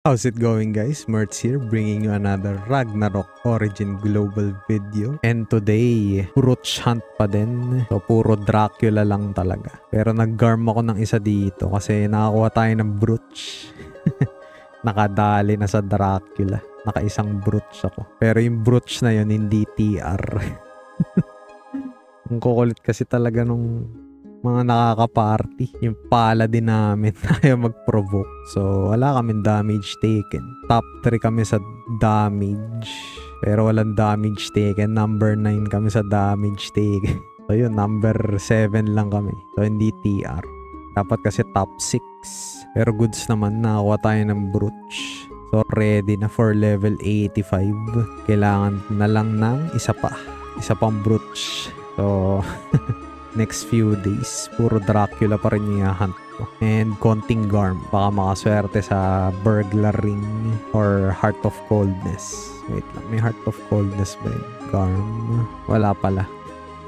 How's it going guys? Mertz here bringing you another Ragnarok Origin Global video. And today, Brooch Hunt pa din. So puro Dracula lang talaga. Pero nag-garm ako ng isa dito kasi nakakuha tayo ng Brooch. Nakadali na sa Dracula. Nakaisang Brooch ako. Pero yung Brooch na yun hindi TR. Ang kukulit kasi talaga nung mga nakaka-party. Yung pala din namin ayaw mag-provoke. So, wala kaming damage taken. Top 3 kami sa damage. Pero walang damage taken. Number 9 kami sa damage taken. So, yun. Number 7 lang kami. So, hindi TR. Dapat kasi top 6. Pero goods naman. Nakakuha tayo ng brooch. So, ready na for level 85. Kailangan na lang ng isa pa. Isa pang brooch. So, next few days, puro Dracula pa rin yung hunt ko. And konting Garm. Baka makaswerte sa Burglar Ring or Heart of Coldness. Wait lang, may Heart of Coldness ba yun? Garm? Wala pala.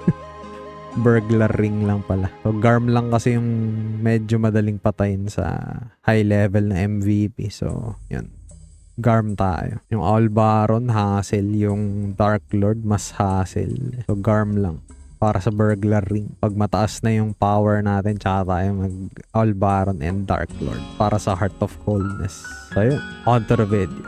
Burglar Ring lang pala. So, Garm lang kasi yung medyo madaling patayin sa high level na MVP. So, yun. Garm tayo. Yung All Baron, hassle. Yung Dark Lord, mas hassle. So, Garm lang para sa burglar ring. Pag mataas na yung power natin, tsaka tayo mag All Baron and Dark Lord para sa Heart of Coldness. So yun, on to the video.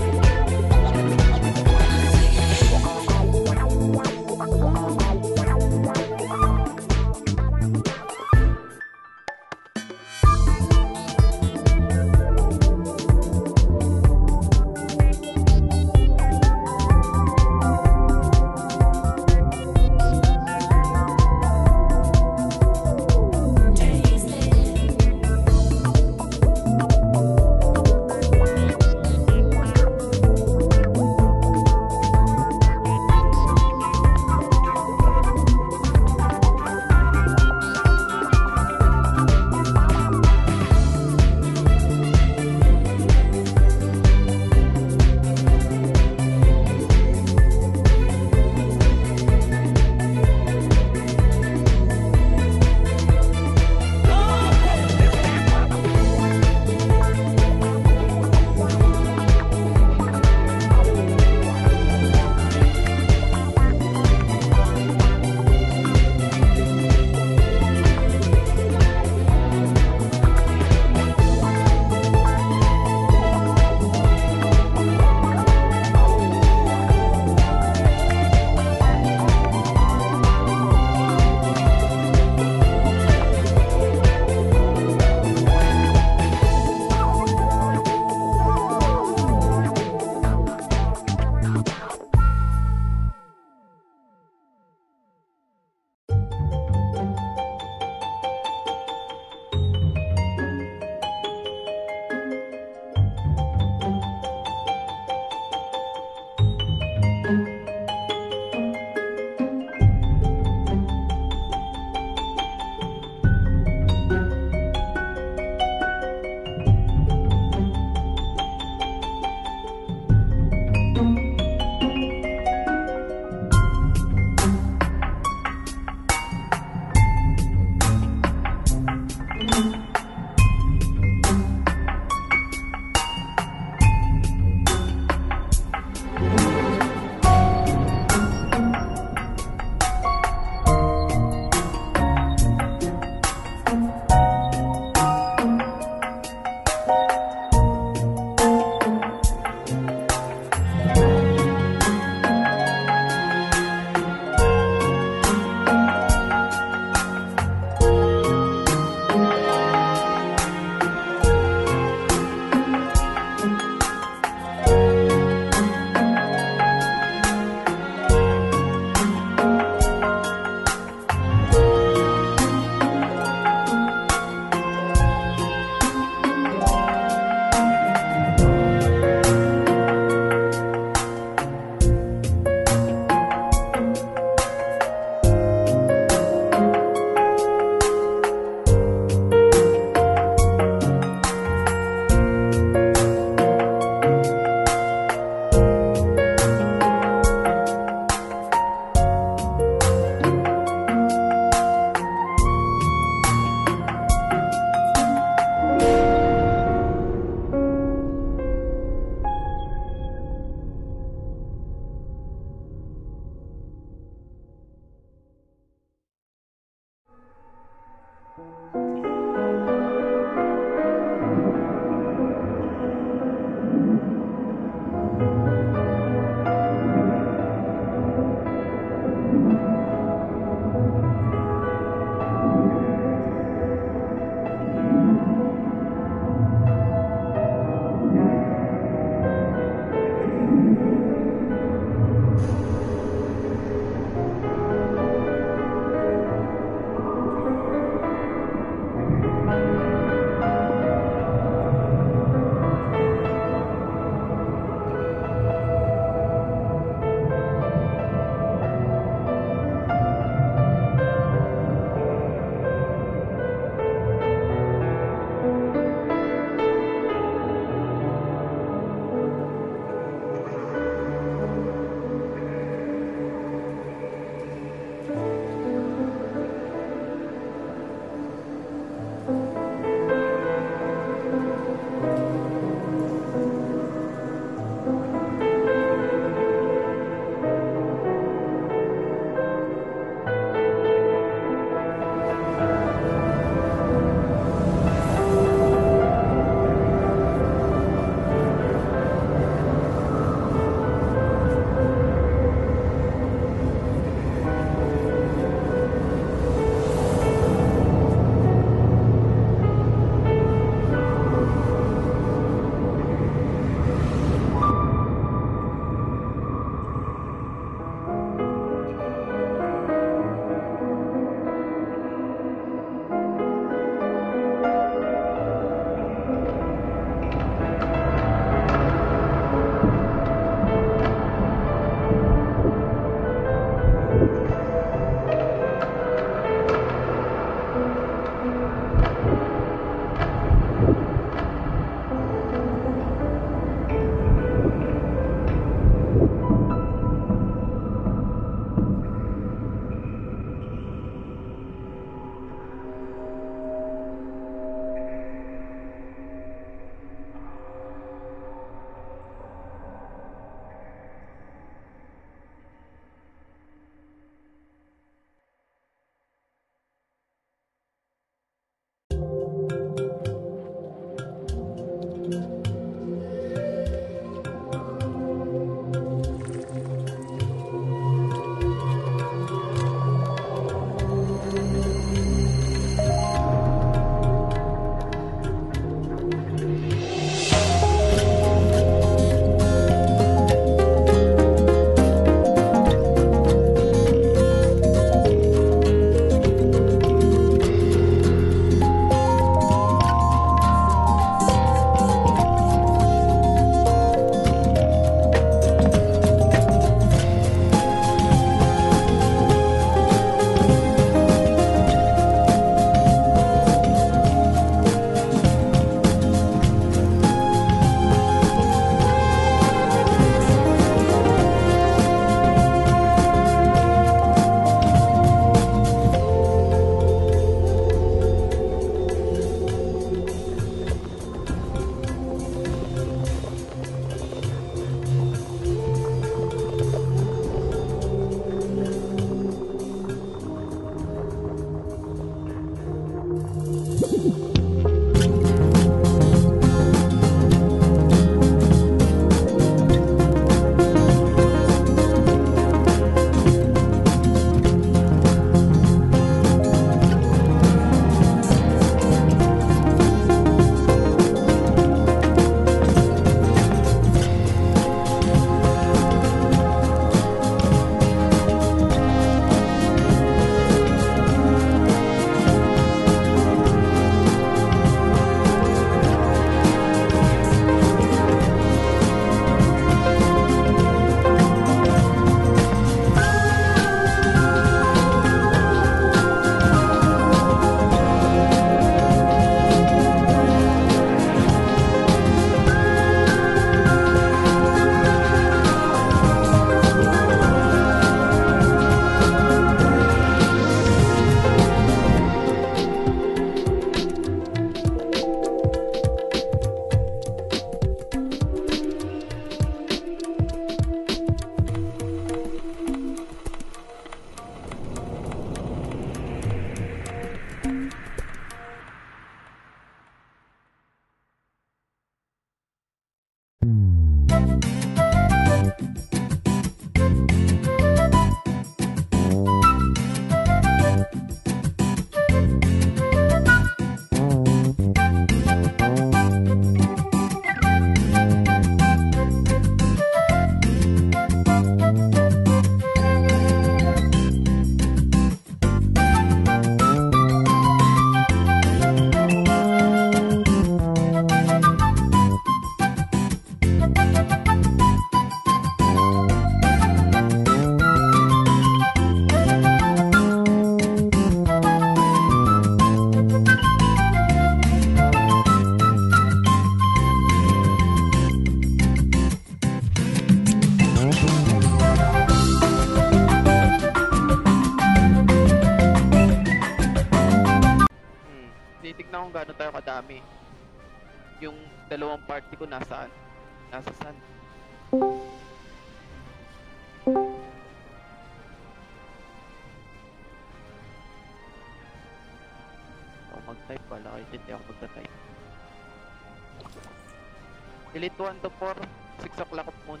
1 to 4, 6 o'clock of moon.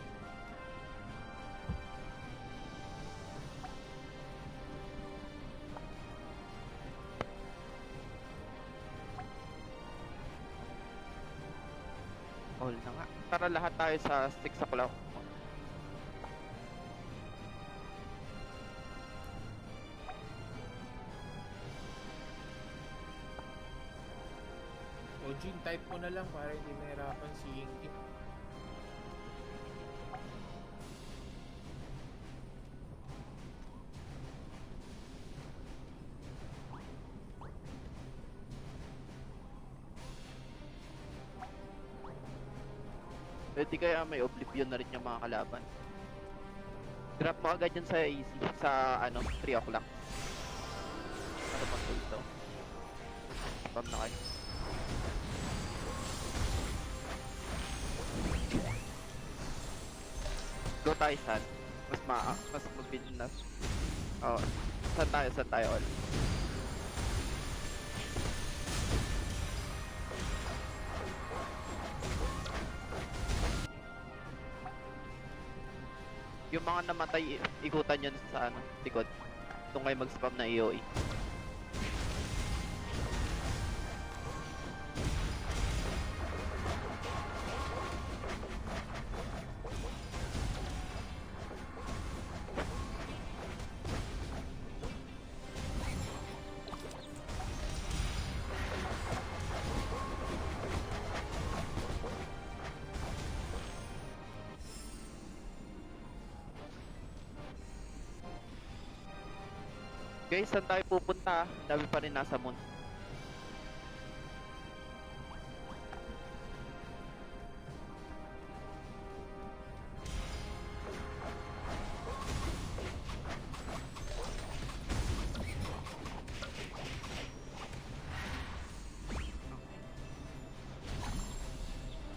All na nga. Tara lahat tayo sa 6 o'clock. Jin, type mo na lang para hindi mahirapan si Inky. Pwede kaya may oblivion na rin yung mga kalaban. Drop mo agad yun sa easy, sa ano, 3 o'clock. Ano pa ito? Spam na kayo. Go tayo saan? Mas ma mas mabilis na. Oh, saan tayo? Saan tayo all? Yung mga namatay, ikutan yun sa ano, likod. Doon kayo mag-spam na E. saan tayo pupunta? Dami pa rin nasa moon.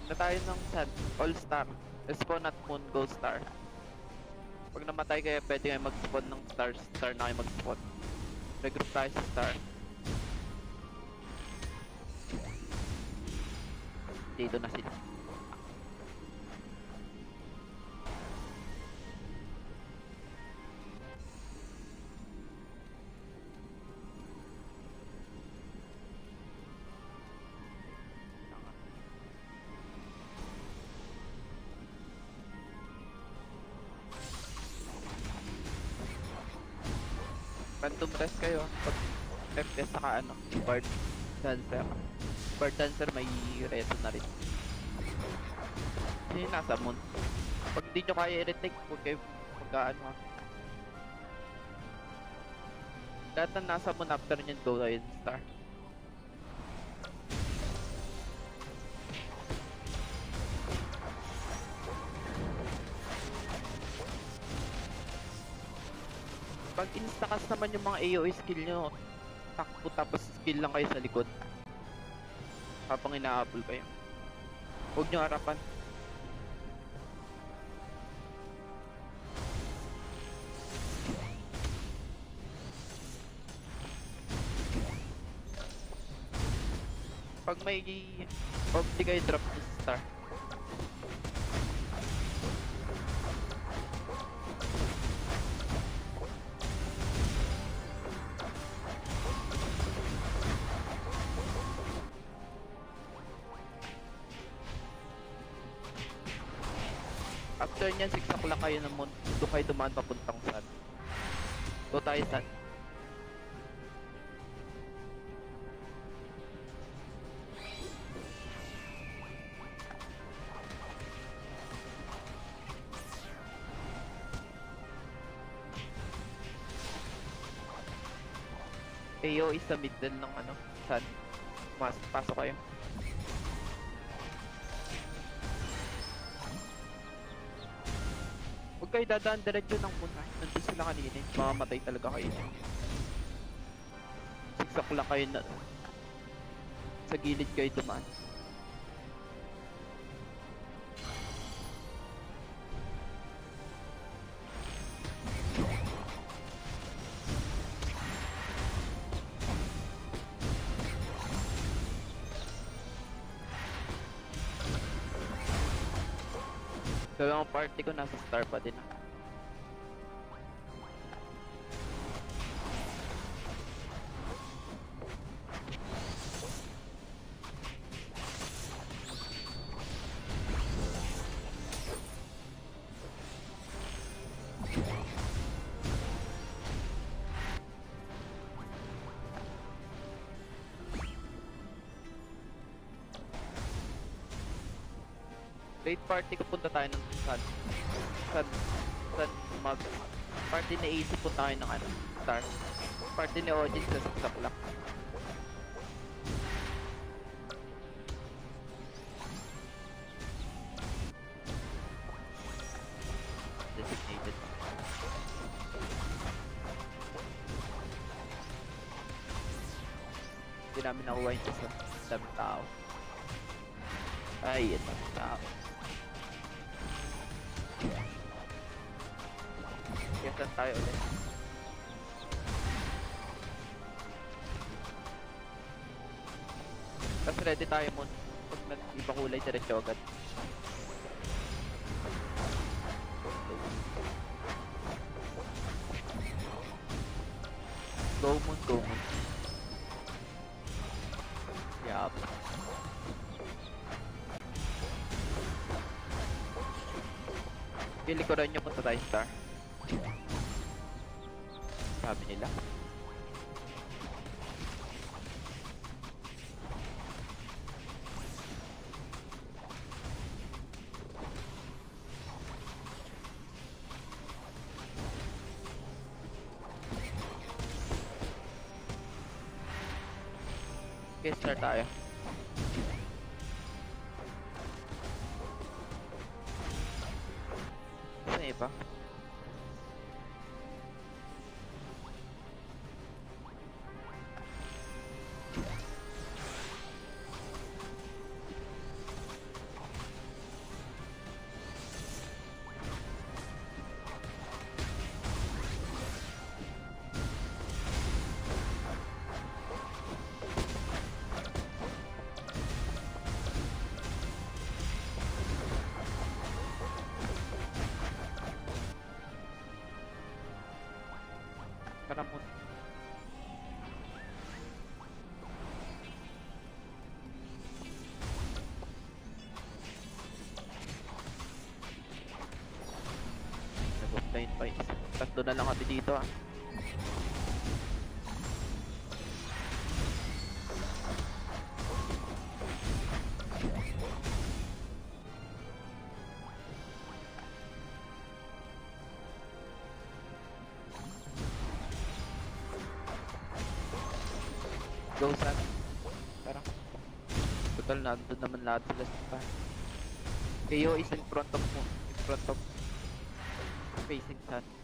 Na tayo ng sad, all star. Spawn at moon, go star. Pag namatay kayo, pwede kayo mag-spawn ng star, star na kayo mag-spawn. Regroup tayo sa star. Dito na sila. Random rest kayo. Pag FPS saka ano, Bard Dancer. Bard Dancer may reso na rin. Hindi nasa moon. Pag di nyo kaya i-retake, huwag kayo magkaano ha. Lahat na nasa moon after nyo go kayo star. Naman yung mga AoE skill nyo, takbo tapos skill lang kayo sa likod. Habang ina-apple kayo. Huwag nyo harapan. Pag may obli kayo drop star. Is sa middle ng ano, sun. Mas, pasok kayo. Huwag kayo dadaan diretso ng muna. Nandun sila kanina. eh. Mamamatay talaga kayo. 6 o'clock kayo na. Sa gilid kayo dumaan. Party ko nasa star pa din ah. Late party ko punta tayo ng Sun. Sun. Sun mag... Party ni AC punta tayo ng ano? Star. Party ni Ojin sa Saklak. Ready tayo mo. Pag nag-iba kulay, diretso agad. Go moon, go moon. Yup. Pili ko rin yung punta tayo star. Sabi nila. Dito ah. Go Sun. Tara. Total na doon naman lahat sila pan. Kayo is in front of mo. Front of facing Sun.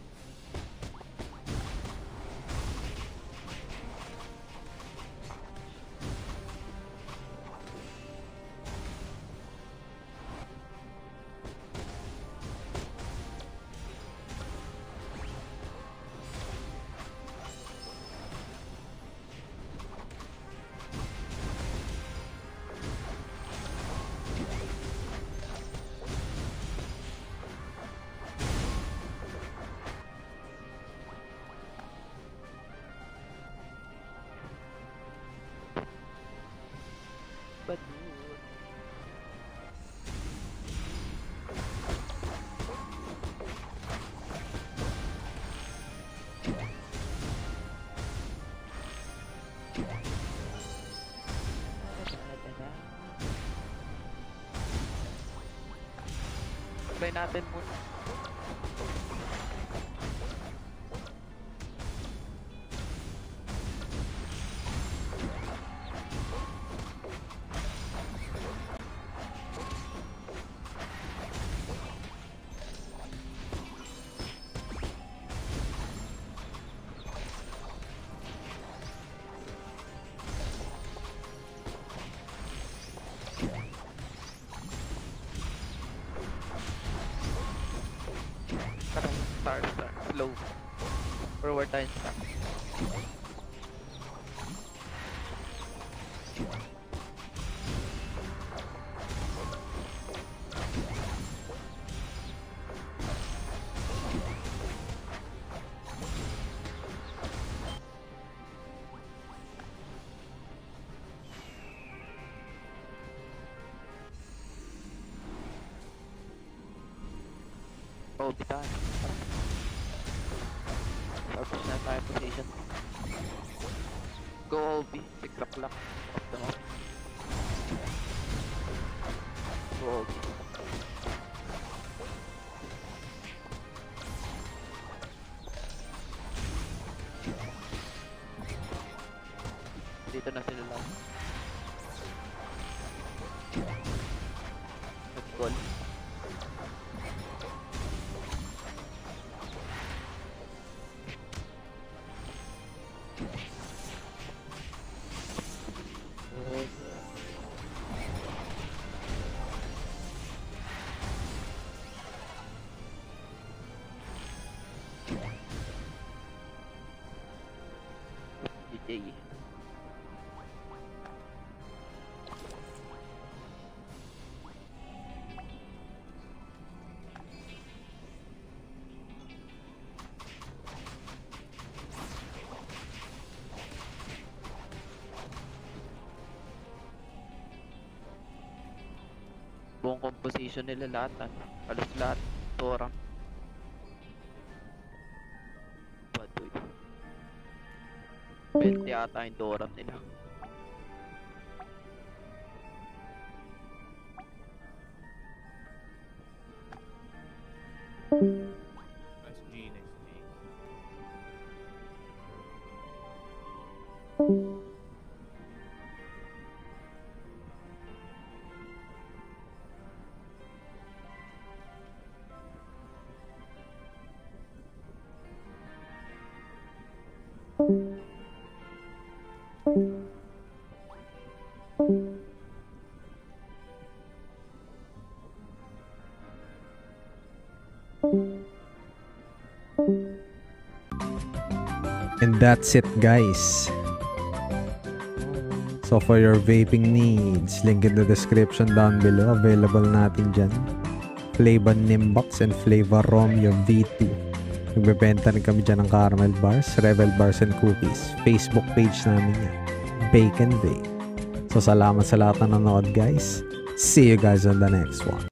happen. Forward tayo Buong composition nila lahat, ano? Halos lahat. Torang. Baduy. 20 ata yung Doram nila. And that's it guys. So for your vaping needs, link in the description down below. Available natin dyan. Flavor Nimbox and Flavor Romeo V2. Nagbebenta rin kami dyan ng caramel bars, rebel bars and cookies. Facebook page namin yan. Bake and Vape. So salamat sa lahat na nanonood guys. See you guys on the next one.